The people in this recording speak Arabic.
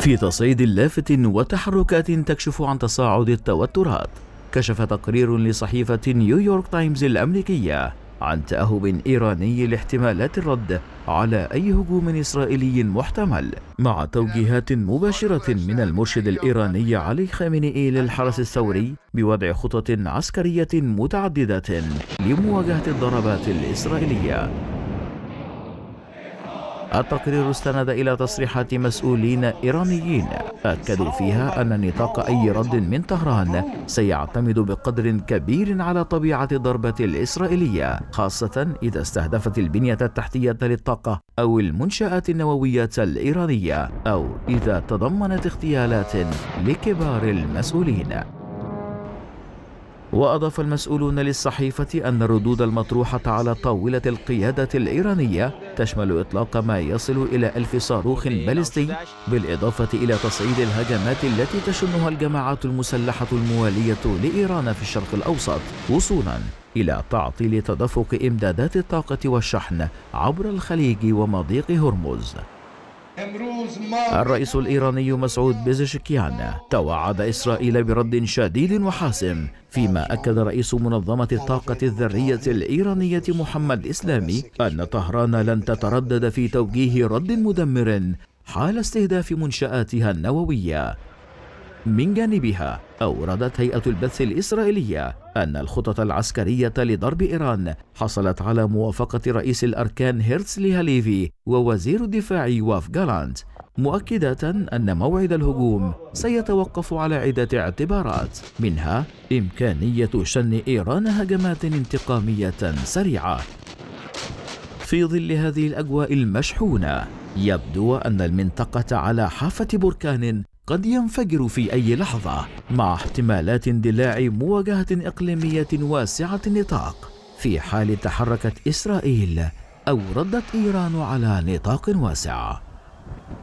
في تصعيد لافت وتحركات تكشف عن تصاعد التوترات كشف تقرير لصحيفة نيويورك تايمز الأمريكية عن تأهب إيراني لاحتمالات الرد على أي هجوم إسرائيلي محتمل مع توجيهات مباشرة من المرشد الإيراني علي خامنئي للحرس الثوري بوضع خطط عسكرية متعددة لمواجهة الضربات الإسرائيلية. التقرير استند إلى تصريحات مسؤولين إيرانيين. أكدوا فيها أن نطاق أي رد من طهران سيعتمد بقدر كبير على طبيعة الضربة الإسرائيلية خاصة إذا استهدفت البنية التحتية للطاقة أو المنشآت النووية الإيرانية أو إذا تضمنت اغتيالات لكبار المسؤولين. وأضاف المسؤولون للصحيفة أن الردود المطروحة على طاولة القيادة الإيرانية تشمل إطلاق ما يصل إلى ألف صاروخ باليستي بالإضافة إلى تصعيد الهجمات التي تشنها الجماعات المسلحة الموالية لإيران في الشرق الأوسط وصولا إلى تعطيل تدفق إمدادات الطاقة والشحن عبر الخليج ومضيق هرمز. الرئيس الإيراني مسعود بيزشكيان توعد إسرائيل برد شديد وحاسم فيما أكد رئيس منظمة الطاقة الذرية الإيرانية محمد إسلامي أن طهران لن تتردد في توجيه رد مدمر حال استهداف منشآتها النووية. من جانبها أوردت هيئة البث الإسرائيلية أن الخطط العسكرية لضرب إيران حصلت على موافقة رئيس الأركان هيرتسلي هاليفي ووزير الدفاع واف جالانت مؤكدة أن موعد الهجوم سيتوقف على عدة اعتبارات منها إمكانية شن إيران هجمات انتقامية سريعة. في ظل هذه الأجواء المشحونة يبدو أن المنطقة على حافة بركان قد ينفجر في أي لحظة مع احتمالات اندلاع مواجهة إقليمية واسعة النطاق في حال تحركت إسرائيل أو ردت إيران على نطاق واسع.